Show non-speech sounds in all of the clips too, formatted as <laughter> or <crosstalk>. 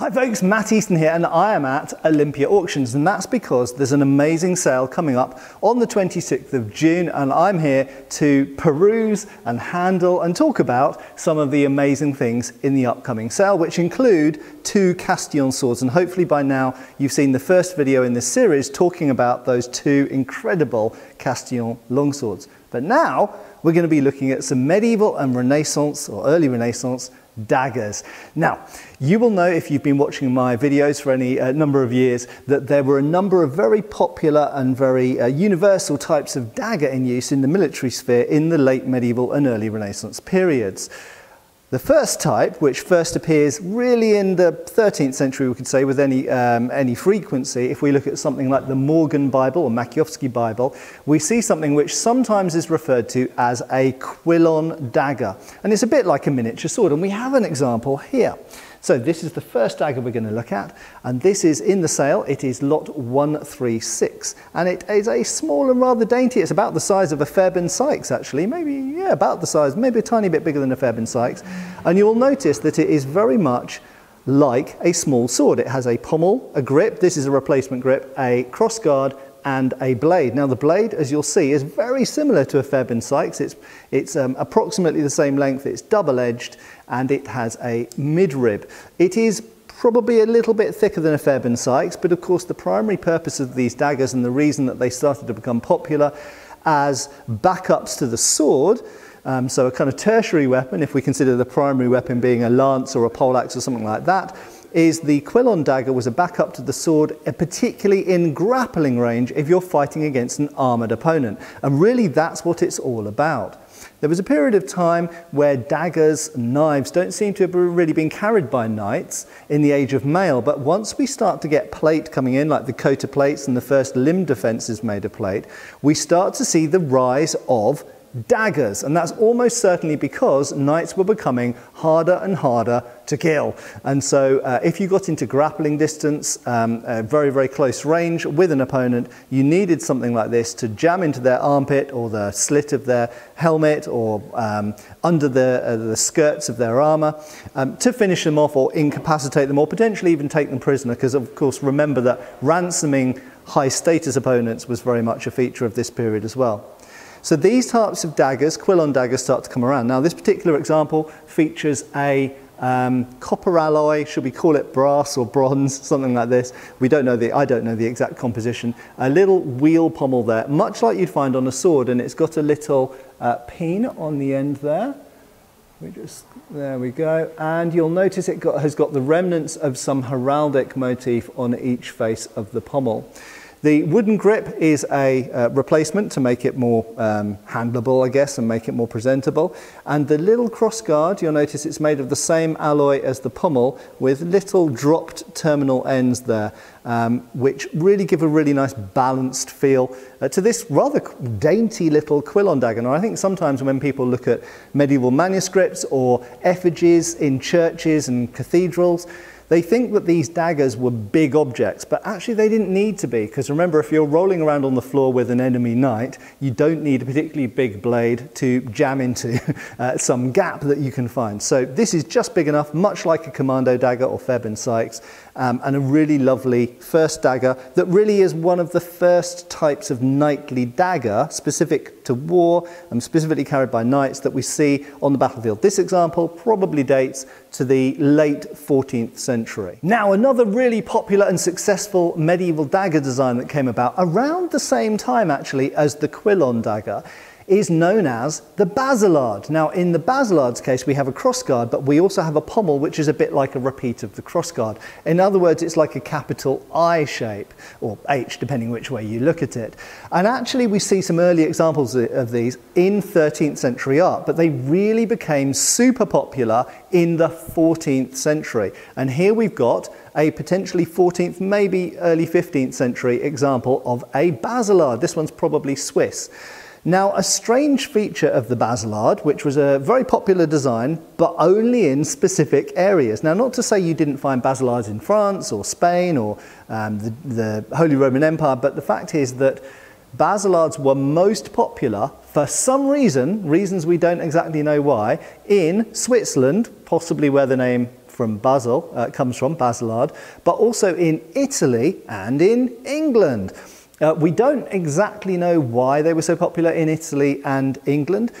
Hi folks, Matt Easton here and I am at Olympia Auctions and that's because there's an amazing sale coming up on the 26th of June and I'm here to peruse and handle and talk about some of the amazing things in the upcoming sale which include two Castillon swords and hopefully by now you've seen the first video in this series talking about those two incredible Castillon longswords. But now we're going to be looking at some medieval and Renaissance or early Renaissance daggers. Now, you will know if you've been watching my videos for any uh, number of years that there were a number of very popular and very uh, universal types of dagger in use in the military sphere in the late medieval and early Renaissance periods. The first type, which first appears really in the 13th century, we could say, with any, um, any frequency, if we look at something like the Morgan Bible or Maciejowski Bible, we see something which sometimes is referred to as a quillon dagger. And it's a bit like a miniature sword, and we have an example here. So this is the first dagger we're going to look at, and this is in the sale. It is lot 136, and it is a small and rather dainty. It's about the size of a Fairbairn Sykes, actually. Maybe, yeah, about the size, maybe a tiny bit bigger than a Fairbairn Sykes. And you'll notice that it is very much like a small sword. It has a pommel, a grip, this is a replacement grip, a crossguard, and a blade. Now the blade, as you'll see, is very similar to a Fairbairn Sykes. It's, it's um, approximately the same length, it's double-edged, and it has a midrib. It is probably a little bit thicker than a Fairbairn Sykes, but of course the primary purpose of these daggers and the reason that they started to become popular as backups to the sword um, so a kind of tertiary weapon, if we consider the primary weapon being a lance or a poleaxe or something like that, is the Quillon dagger was a backup to the sword, uh, particularly in grappling range if you're fighting against an armoured opponent. And really that's what it's all about. There was a period of time where daggers, knives don't seem to have really been carried by knights in the age of mail, but once we start to get plate coming in, like the coat of plates and the first limb defences made of plate, we start to see the rise of daggers, and that's almost certainly because knights were becoming harder and harder to kill. And so uh, if you got into grappling distance, um, very, very close range with an opponent, you needed something like this to jam into their armpit or the slit of their helmet or um, under the, uh, the skirts of their armor um, to finish them off or incapacitate them or potentially even take them prisoner because of course remember that ransoming high status opponents was very much a feature of this period as well. So these types of daggers, quillon daggers, start to come around. Now this particular example features a um, copper alloy, should we call it brass or bronze, <laughs> something like this. We don't know the, I don't know the exact composition. A little wheel pommel there, much like you'd find on a sword, and it's got a little uh, pin on the end there. We just, there we go. And you'll notice it got, has got the remnants of some heraldic motif on each face of the pommel. The wooden grip is a uh, replacement to make it more um, handleable, I guess, and make it more presentable. And the little cross guard, you'll notice it's made of the same alloy as the pommel with little dropped terminal ends there, um, which really give a really nice balanced feel uh, to this rather dainty little quillon dagger. Now, I think sometimes when people look at medieval manuscripts or effigies in churches and cathedrals, they think that these daggers were big objects, but actually they didn't need to be, because remember, if you're rolling around on the floor with an enemy knight, you don't need a particularly big blade to jam into <laughs> uh, some gap that you can find. So this is just big enough, much like a commando dagger or Fairbairn Sykes, um, and a really lovely first dagger that really is one of the first types of knightly dagger specific to war and specifically carried by knights that we see on the battlefield. This example probably dates to the late 14th century. Now, another really popular and successful medieval dagger design that came about around the same time actually as the Quillon dagger is known as the basilard. Now, in the basilard's case, we have a crossguard, but we also have a pommel, which is a bit like a repeat of the crossguard. In other words, it's like a capital I shape, or H, depending which way you look at it. And actually, we see some early examples of these in 13th century art, but they really became super popular in the 14th century. And here we've got a potentially 14th, maybe early 15th century example of a basilard. This one's probably Swiss. Now, a strange feature of the Basilard, which was a very popular design, but only in specific areas. Now, not to say you didn't find Basilards in France or Spain or um, the, the Holy Roman Empire, but the fact is that Basilards were most popular for some reason, reasons we don't exactly know why, in Switzerland, possibly where the name from Basel, uh, comes from, basilard, but also in Italy and in England. Uh, we don't exactly know why they were so popular in Italy and England.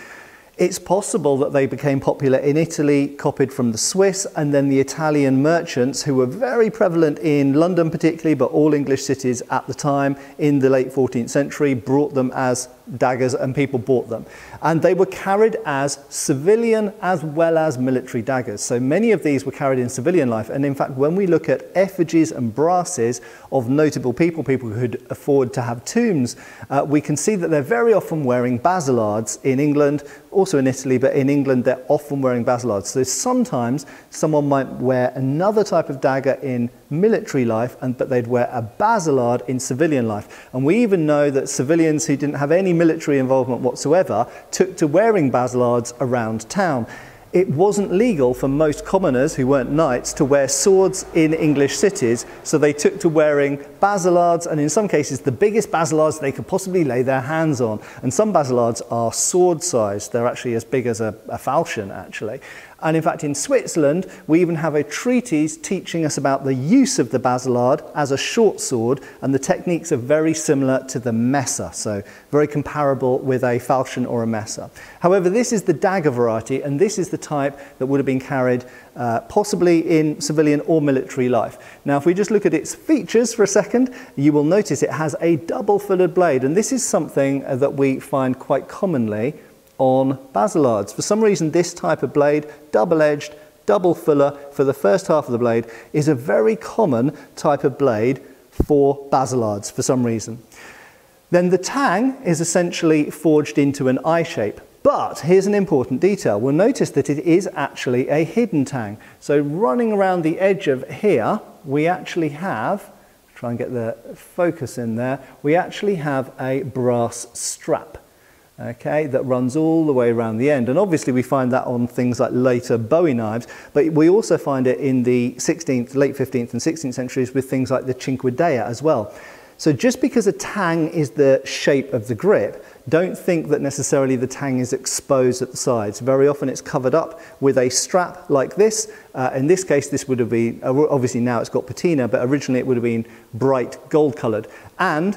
It's possible that they became popular in Italy, copied from the Swiss, and then the Italian merchants, who were very prevalent in London particularly, but all English cities at the time in the late 14th century, brought them as daggers and people bought them. And they were carried as civilian as well as military daggers. So many of these were carried in civilian life. And in fact, when we look at effigies and brasses of notable people, people who could afford to have tombs, uh, we can see that they're very often wearing basilards in England, also in Italy, but in England they're often wearing basilards. So sometimes someone might wear another type of dagger in military life, and, but they'd wear a basilard in civilian life. And we even know that civilians who didn't have any military involvement whatsoever took to wearing basilards around town. It wasn't legal for most commoners who weren't knights to wear swords in English cities, so they took to wearing basilards, and in some cases, the biggest basilards they could possibly lay their hands on. And some basilards are sword sized, they're actually as big as a, a falchion, actually. And in fact, in Switzerland, we even have a treatise teaching us about the use of the basilard as a short sword, and the techniques are very similar to the messer, so very comparable with a falchion or a messer. However, this is the dagger variety, and this is the type that would have been carried uh, possibly in civilian or military life. Now, if we just look at its features for a second, you will notice it has a double-fullered blade, and this is something that we find quite commonly on basilards. For some reason, this type of blade, double-edged, double fuller for the first half of the blade, is a very common type of blade for basilards for some reason. Then the tang is essentially forged into an eye shape. But here's an important detail. We'll notice that it is actually a hidden tang. So running around the edge of here, we actually have, try and get the focus in there, we actually have a brass strap okay, that runs all the way around the end. And obviously we find that on things like later Bowie knives, but we also find it in the 16th, late 15th and 16th centuries with things like the cinquedea as well. So just because a tang is the shape of the grip, don't think that necessarily the tang is exposed at the sides. Very often it's covered up with a strap like this. Uh, in this case, this would have been, uh, obviously now it's got patina, but originally it would have been bright gold colored. And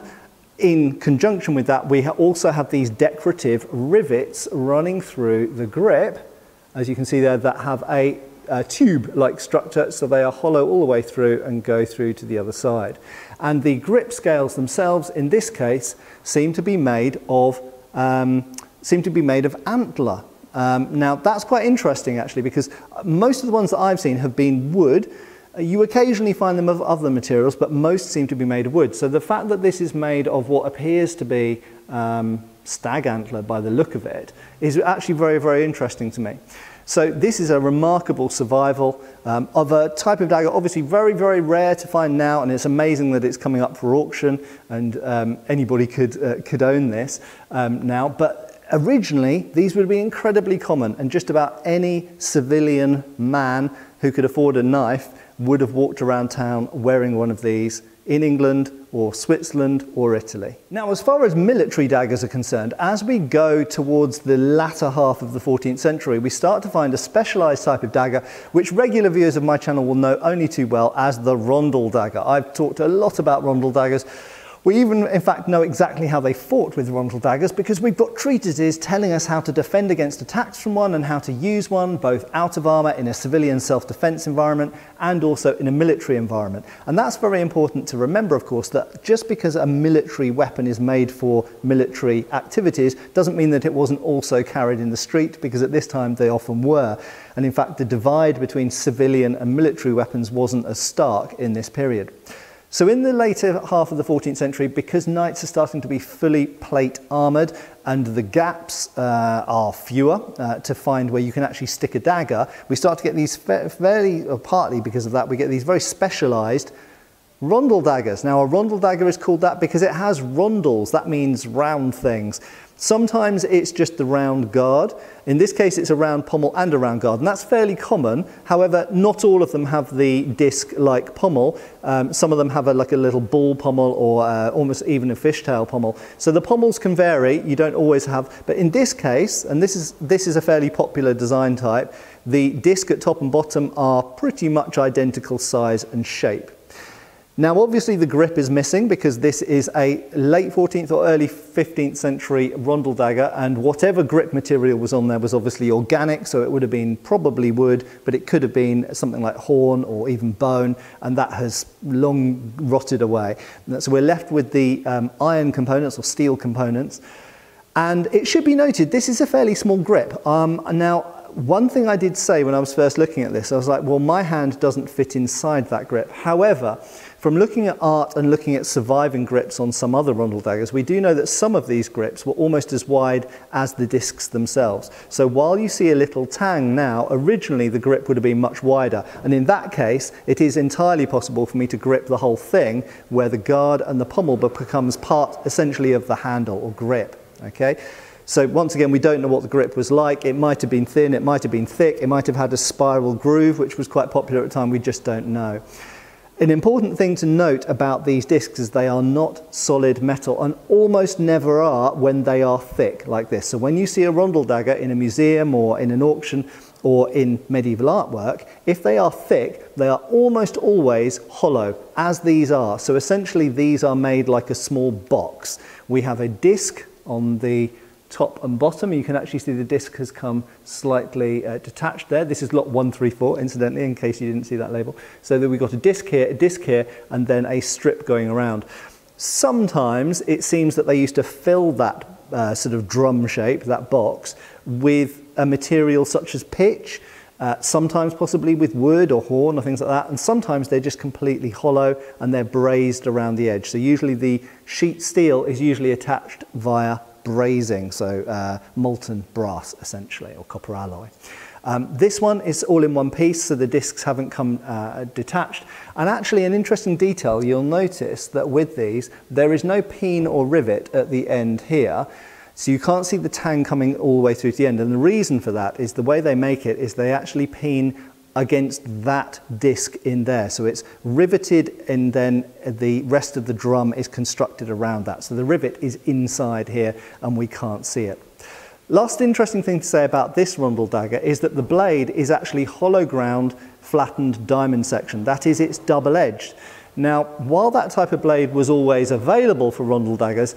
in conjunction with that, we also have these decorative rivets running through the grip, as you can see there, that have a, a tube-like structure, so they are hollow all the way through and go through to the other side. And the grip scales themselves, in this case, seem to be made of, um, seem to be made of antler. Um, now, that's quite interesting, actually, because most of the ones that I've seen have been wood, you occasionally find them of other materials, but most seem to be made of wood. So the fact that this is made of what appears to be um, stag antler by the look of it is actually very, very interesting to me. So this is a remarkable survival um, of a type of dagger, obviously very, very rare to find now, and it's amazing that it's coming up for auction, and um, anybody could, uh, could own this um, now. But originally, these would be incredibly common, and just about any civilian man who could afford a knife would have walked around town wearing one of these in England or Switzerland or Italy. Now, as far as military daggers are concerned, as we go towards the latter half of the 14th century, we start to find a specialized type of dagger, which regular viewers of my channel will know only too well as the rondel dagger. I've talked a lot about rondel daggers we even, in fact, know exactly how they fought with rondel daggers because we've got treatises telling us how to defend against attacks from one and how to use one, both out of armour in a civilian self-defence environment and also in a military environment. And that's very important to remember, of course, that just because a military weapon is made for military activities doesn't mean that it wasn't also carried in the street because at this time they often were. And in fact, the divide between civilian and military weapons wasn't as stark in this period. So in the later half of the 14th century, because knights are starting to be fully plate armoured and the gaps uh, are fewer uh, to find where you can actually stick a dagger, we start to get these fairly, or partly because of that, we get these very specialised rondel daggers. Now a rondel dagger is called that because it has rondels, that means round things. Sometimes it's just the round guard. In this case, it's a round pommel and a round guard, and that's fairly common. However, not all of them have the disc-like pommel. Um, some of them have a, like a little ball pommel or uh, almost even a fishtail pommel. So the pommels can vary. You don't always have, but in this case, and this is this is a fairly popular design type. The disc at top and bottom are pretty much identical size and shape. Now, obviously, the grip is missing because this is a late 14th or early 15th century rondel dagger, and whatever grip material was on there was obviously organic, so it would have been probably wood, but it could have been something like horn or even bone, and that has long rotted away. So we're left with the um, iron components or steel components. And it should be noted, this is a fairly small grip. Um, now, one thing I did say when I was first looking at this, I was like, well, my hand doesn't fit inside that grip. However, from looking at art and looking at surviving grips on some other rondel daggers, we do know that some of these grips were almost as wide as the discs themselves. So while you see a little tang now, originally the grip would have been much wider. And in that case, it is entirely possible for me to grip the whole thing where the guard and the pommel becomes part essentially of the handle or grip. Okay? So once again, we don't know what the grip was like. It might have been thin, it might have been thick, it might have had a spiral groove, which was quite popular at the time. We just don't know. An important thing to note about these discs is they are not solid metal and almost never are when they are thick like this. So when you see a rondel dagger in a museum or in an auction or in medieval artwork, if they are thick, they are almost always hollow, as these are. So essentially these are made like a small box. We have a disc on the top and bottom. You can actually see the disc has come slightly uh, detached there. This is lot 134, incidentally, in case you didn't see that label. So that we've got a disc here, a disc here, and then a strip going around. Sometimes it seems that they used to fill that uh, sort of drum shape, that box, with a material such as pitch, uh, sometimes possibly with wood or horn or things like that, and sometimes they're just completely hollow and they're brazed around the edge. So usually the sheet steel is usually attached via brazing, so uh, molten brass essentially, or copper alloy. Um, this one is all in one piece, so the discs haven't come uh, detached. And actually, an interesting detail, you'll notice that with these, there is no peen or rivet at the end here. So you can't see the tang coming all the way through to the end. And the reason for that is the way they make it is they actually peen against that disc in there. So it's riveted and then the rest of the drum is constructed around that. So the rivet is inside here and we can't see it. Last interesting thing to say about this rondel dagger is that the blade is actually hollow ground flattened diamond section. That is, it's double-edged. Now, while that type of blade was always available for rondel daggers,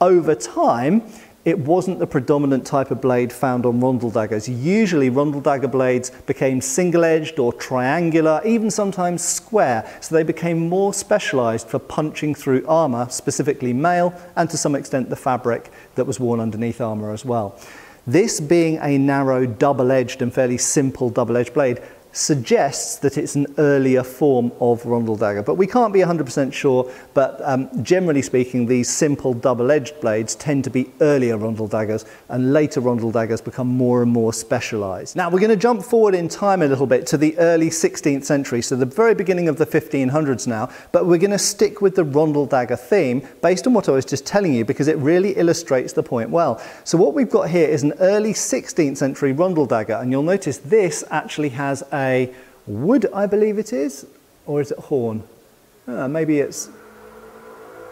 over time, it wasn't the predominant type of blade found on rondel daggers. Usually rondel dagger blades became single-edged or triangular, even sometimes square, so they became more specialized for punching through armor, specifically mail, and to some extent the fabric that was worn underneath armor as well. This being a narrow, double-edged and fairly simple double-edged blade suggests that it's an earlier form of rondel dagger. But we can't be 100% sure, but um, generally speaking, these simple double-edged blades tend to be earlier rondel daggers, and later rondel daggers become more and more specialized. Now, we're going to jump forward in time a little bit to the early 16th century, so the very beginning of the 1500s now, but we're going to stick with the rondel dagger theme based on what I was just telling you, because it really illustrates the point well. So what we've got here is an early 16th century rondel dagger, and you'll notice this actually has a a wood, I believe it is, or is it horn? Uh, maybe it's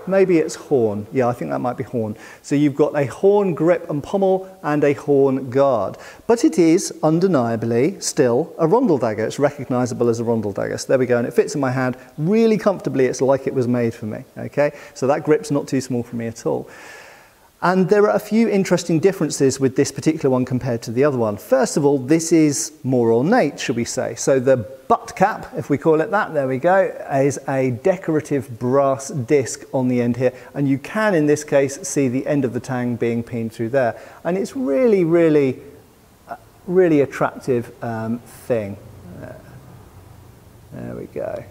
maybe it's horn. Yeah, I think that might be horn. So you've got a horn grip and pommel and a horn guard. But it is undeniably still a rondel dagger. It's recognizable as a rondel dagger. So there we go. And it fits in my hand really comfortably. It's like it was made for me. Okay. So that grip's not too small for me at all. And there are a few interesting differences with this particular one compared to the other one. First of all, this is more ornate, should we say. So the butt cap, if we call it that, there we go, is a decorative brass disc on the end here. And you can, in this case, see the end of the tang being peened through there. And it's really, really, really attractive um, thing. Uh, there we go.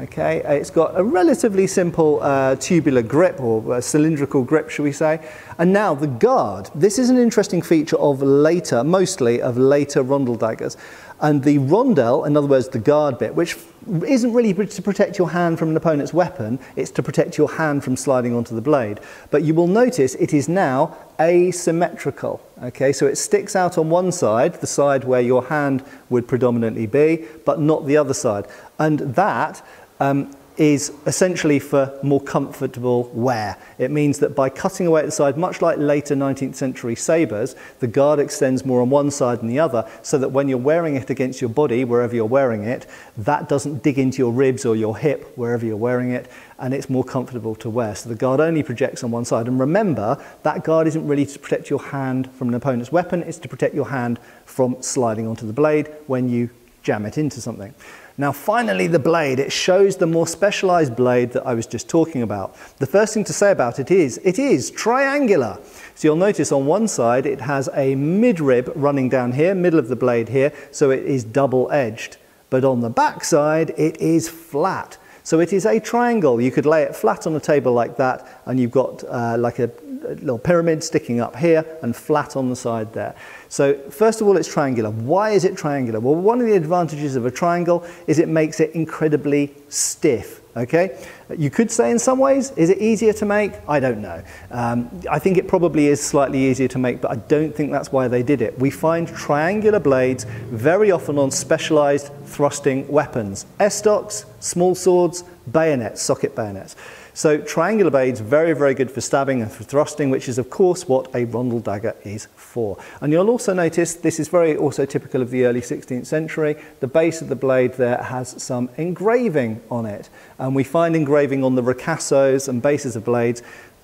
Okay, it's got a relatively simple uh, tubular grip or cylindrical grip, shall we say. And now the guard. This is an interesting feature of later, mostly of later rondel daggers. And the rondel, in other words, the guard bit, which isn't really to protect your hand from an opponent's weapon, it's to protect your hand from sliding onto the blade. But you will notice it is now asymmetrical. Okay, so it sticks out on one side, the side where your hand would predominantly be, but not the other side. And that um, is essentially for more comfortable wear. It means that by cutting away at the side, much like later 19th century sabres, the guard extends more on one side than the other, so that when you're wearing it against your body, wherever you're wearing it, that doesn't dig into your ribs or your hip, wherever you're wearing it, and it's more comfortable to wear. So the guard only projects on one side. And remember, that guard isn't really to protect your hand from an opponent's weapon, it's to protect your hand from sliding onto the blade when you jam it into something. Now finally the blade, it shows the more specialized blade that I was just talking about. The first thing to say about it is, it is triangular. So you'll notice on one side it has a midrib running down here, middle of the blade here, so it is double edged. But on the back side it is flat. So it is a triangle. You could lay it flat on a table like that and you've got uh, like a, a little pyramid sticking up here and flat on the side there. So first of all, it's triangular. Why is it triangular? Well, one of the advantages of a triangle is it makes it incredibly stiff. Okay, you could say in some ways, is it easier to make? I don't know. Um, I think it probably is slightly easier to make, but I don't think that's why they did it. We find triangular blades very often on specialized thrusting weapons, estocks, small swords, bayonets, socket bayonets. So triangular blades, very, very good for stabbing and for thrusting, which is of course what a rondel dagger is for. And you'll also notice, this is very also typical of the early 16th century, the base of the blade there has some engraving on it. And we find engraving on the ricassos and bases of blades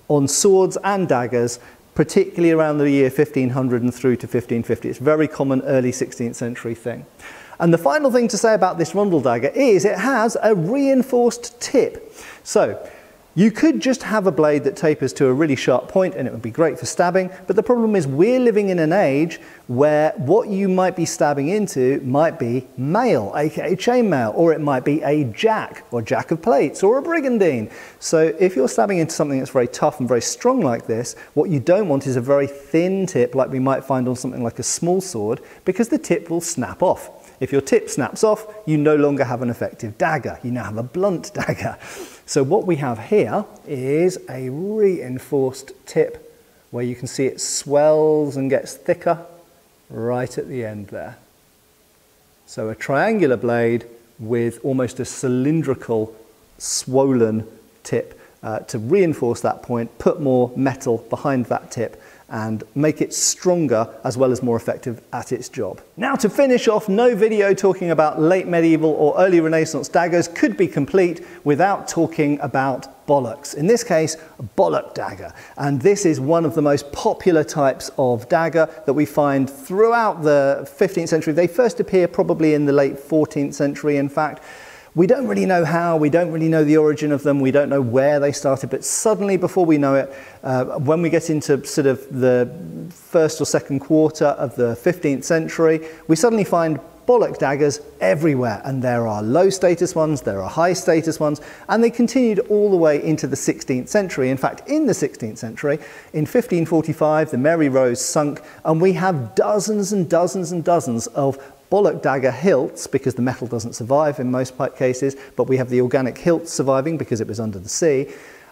on swords and daggers, particularly around the year 1500 and through to 1550. It's a very common early 16th century thing. And the final thing to say about this rondel dagger is it has a reinforced tip. So you could just have a blade that tapers to a really sharp point and it would be great for stabbing, but the problem is we're living in an age where what you might be stabbing into might be mail, aka chainmail, or it might be a jack, or jack of plates, or a brigandine. So if you're stabbing into something that's very tough and very strong like this, what you don't want is a very thin tip like we might find on something like a small sword, because the tip will snap off. If your tip snaps off, you no longer have an effective dagger. You now have a blunt <laughs> dagger. So what we have here is a reinforced tip where you can see it swells and gets thicker right at the end there. So a triangular blade with almost a cylindrical swollen tip uh, to reinforce that point, put more metal behind that tip and make it stronger as well as more effective at its job. Now to finish off, no video talking about late medieval or early Renaissance daggers could be complete without talking about bollocks. In this case, a bollock dagger. And this is one of the most popular types of dagger that we find throughout the 15th century. They first appear probably in the late 14th century, in fact. We don't really know how, we don't really know the origin of them, we don't know where they started, but suddenly before we know it, uh, when we get into sort of the first or second quarter of the 15th century, we suddenly find bollock daggers everywhere and there are low status ones, there are high status ones and they continued all the way into the 16th century. In fact, in the 16th century, in 1545, the Mary Rose sunk and we have dozens and dozens and dozens of bollock dagger hilts because the metal doesn't survive in most cases, but we have the organic hilt surviving because it was under the sea.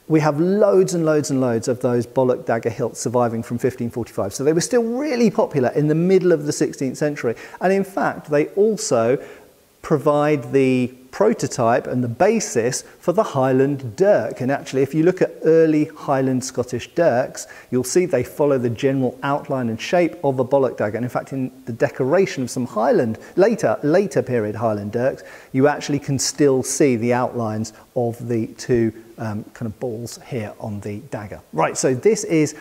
We have loads and loads and loads of those bollock dagger hilts surviving from 1545. So they were still really popular in the middle of the 16th century. And in fact, they also provide the prototype and the basis for the Highland dirk. And actually, if you look at early Highland Scottish dirks, you'll see they follow the general outline and shape of a bollock dagger. And in fact, in the decoration of some Highland, later, later period Highland dirks, you actually can still see the outlines of the two um, kind of balls here on the dagger. Right, so this is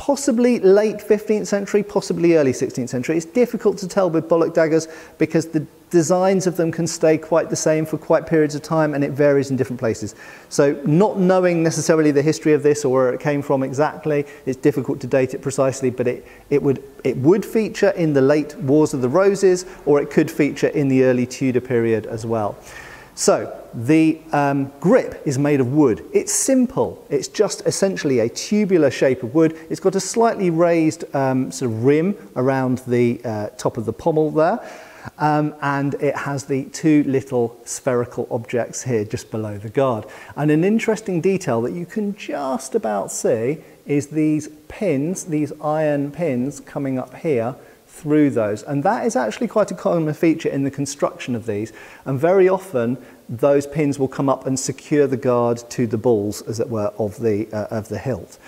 possibly late 15th century, possibly early 16th century. It's difficult to tell with bollock daggers because the designs of them can stay quite the same for quite periods of time and it varies in different places. So not knowing necessarily the history of this or where it came from exactly, it's difficult to date it precisely, but it, it, would, it would feature in the late Wars of the Roses or it could feature in the early Tudor period as well. So the um, grip is made of wood. It's simple. It's just essentially a tubular shape of wood. It's got a slightly raised um, sort of rim around the uh, top of the pommel there. Um, and it has the two little spherical objects here just below the guard. And an interesting detail that you can just about see is these pins, these iron pins coming up here through those. And that is actually quite a common feature in the construction of these. And very often those pins will come up and secure the guard to the balls, as it were, of the, uh, of the hilt.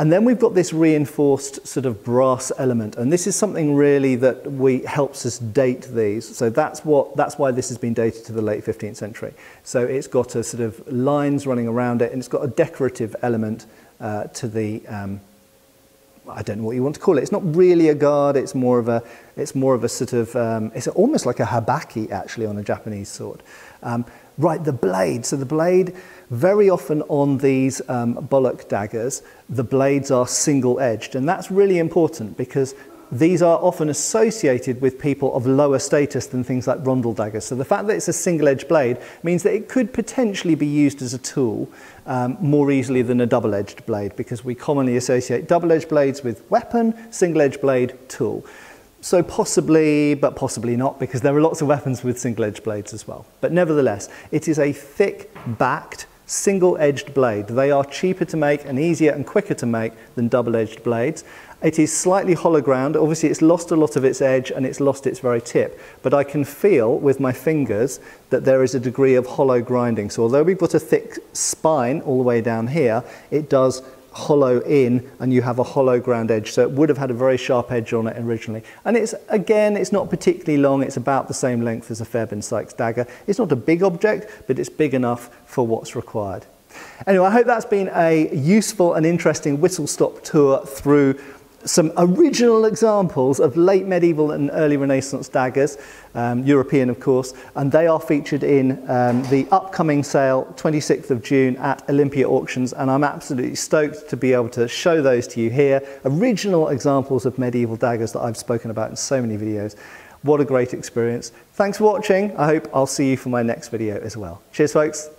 And then we've got this reinforced sort of brass element, and this is something really that we helps us date these. So that's what that's why this has been dated to the late 15th century. So it's got a sort of lines running around it, and it's got a decorative element uh, to the um, I don't know what you want to call it. It's not really a guard. It's more of a, it's more of a sort of, um, it's almost like a habaki actually on a Japanese sword. Um, right, the blade. So the blade, very often on these um, bollock daggers, the blades are single edged. And that's really important because these are often associated with people of lower status than things like rondel daggers. So the fact that it's a single-edged blade means that it could potentially be used as a tool um, more easily than a double-edged blade because we commonly associate double-edged blades with weapon, single-edged blade, tool. So possibly, but possibly not, because there are lots of weapons with single-edged blades as well. But nevertheless, it is a thick-backed, single-edged blade. They are cheaper to make and easier and quicker to make than double-edged blades. It is slightly hollow ground. Obviously, it's lost a lot of its edge and it's lost its very tip. But I can feel with my fingers that there is a degree of hollow grinding. So although we've got a thick spine all the way down here, it does hollow in and you have a hollow ground edge. So it would have had a very sharp edge on it originally. And it's, again, it's not particularly long. It's about the same length as a Fairbairn Sykes dagger. It's not a big object, but it's big enough for what's required. Anyway, I hope that's been a useful and interesting whistle stop tour through some original examples of late medieval and early Renaissance daggers, um, European of course, and they are featured in um, the upcoming sale 26th of June at Olympia Auctions and I'm absolutely stoked to be able to show those to you here. Original examples of medieval daggers that I've spoken about in so many videos. What a great experience. Thanks for watching. I hope I'll see you for my next video as well. Cheers folks.